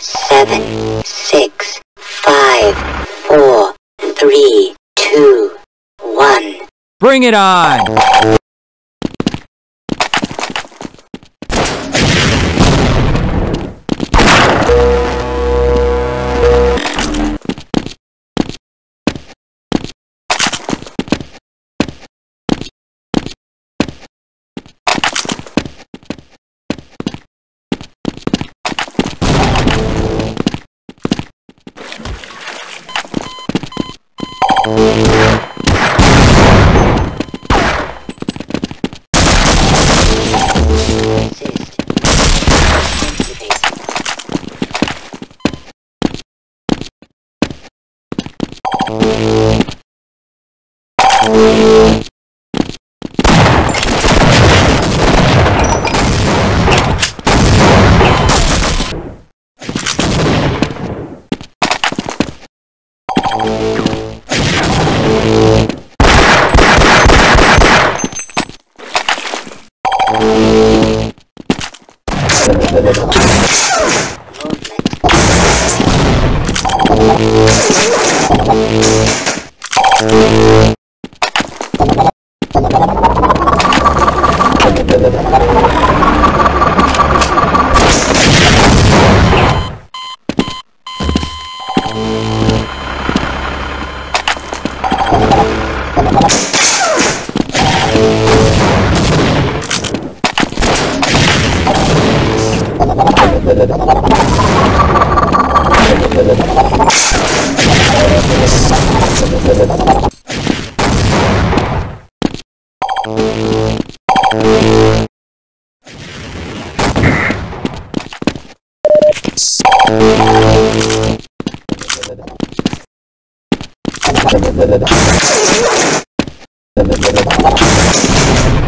seven, six, five, four, three, two, one. Bring it on! Oh, my God. لا لا لا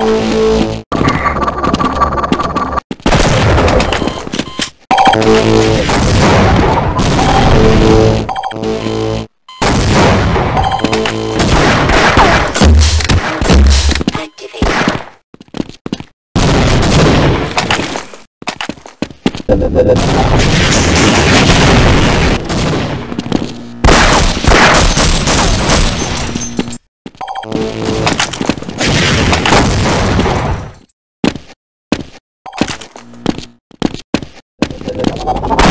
Oh, Thank you.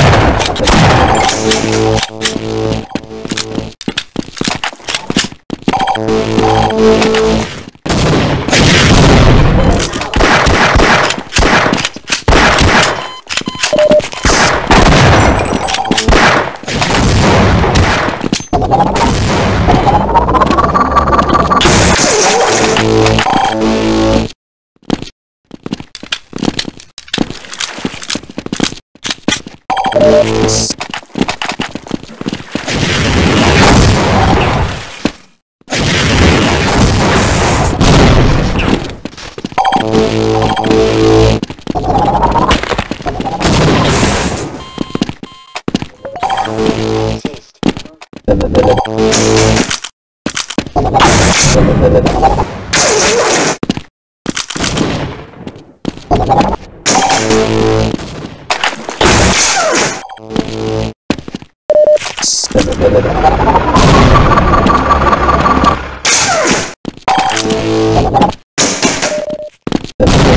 Thank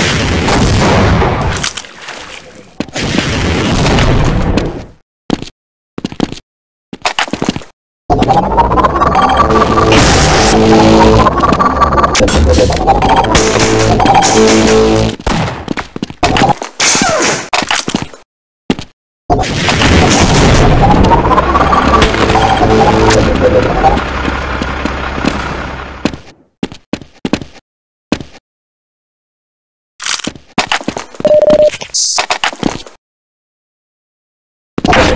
you.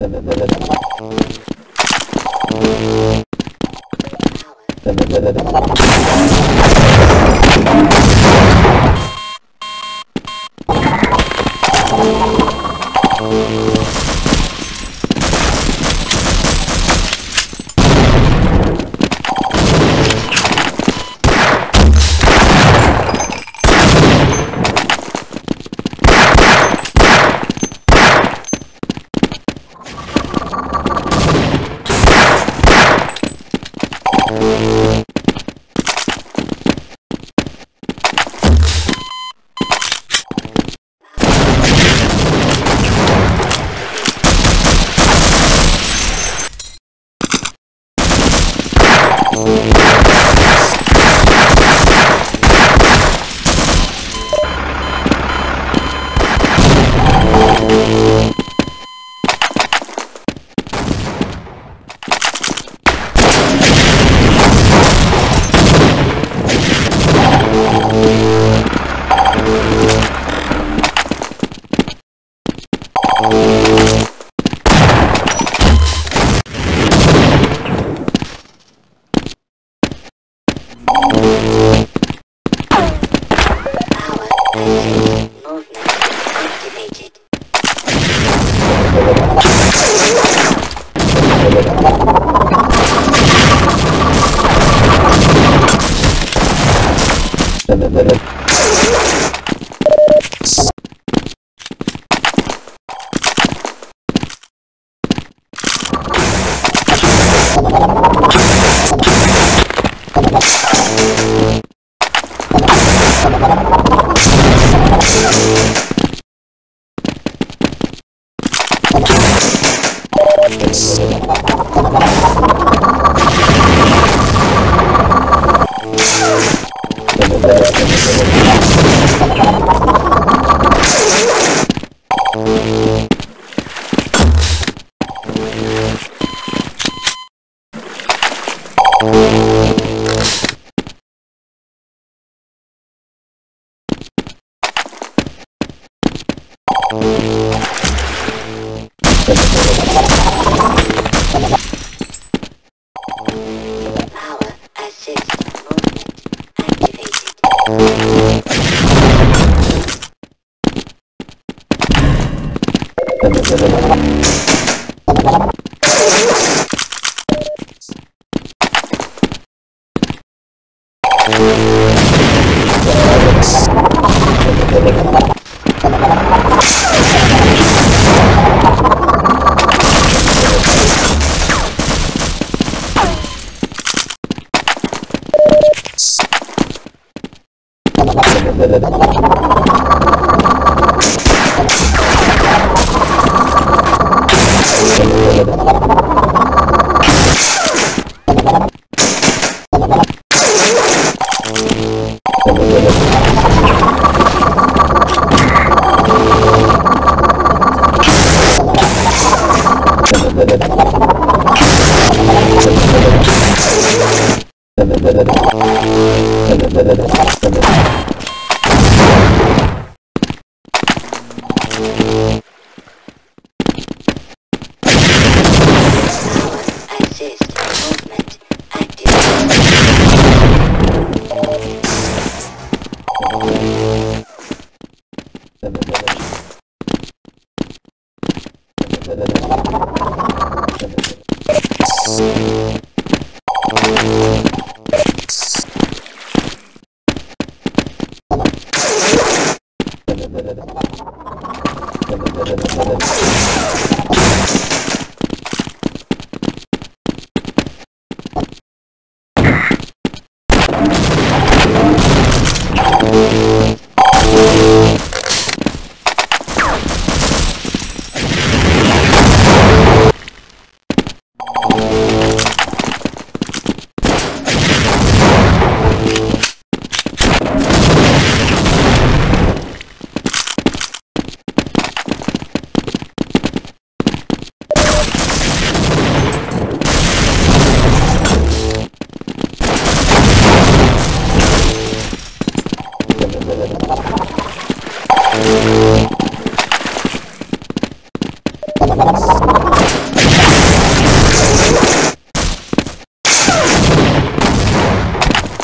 Thank you. Thank you. あ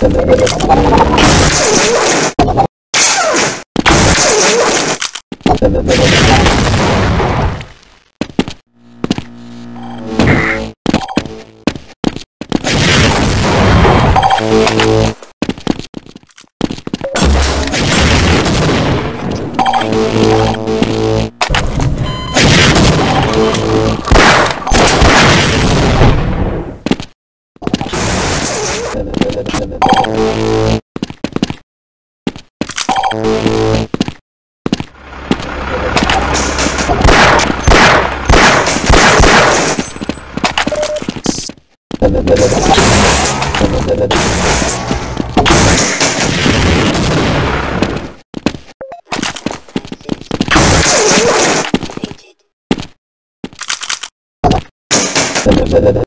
¡Gracias da da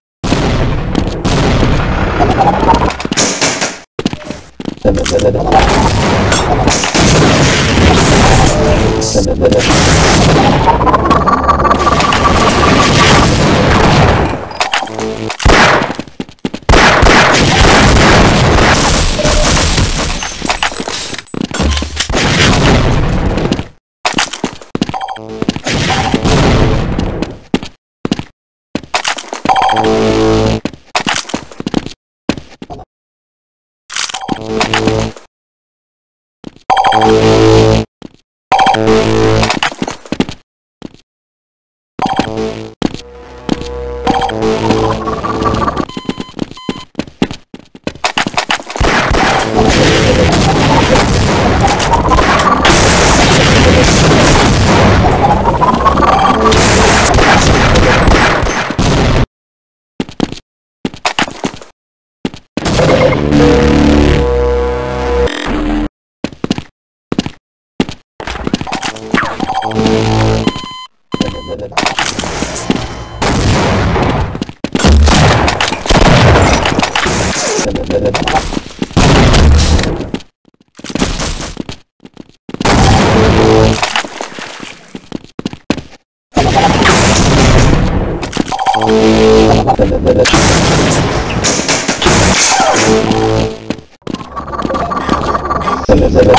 se les debe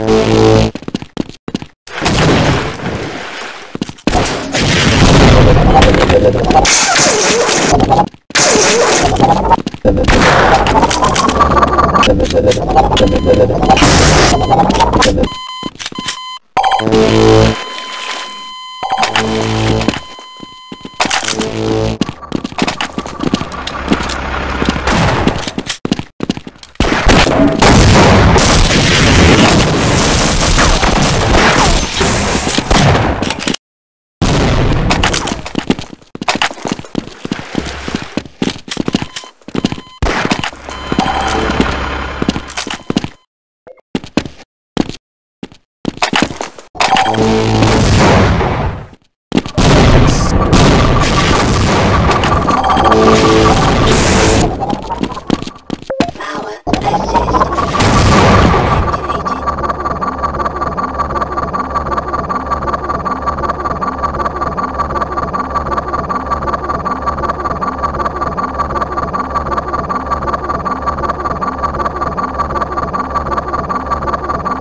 Thank you.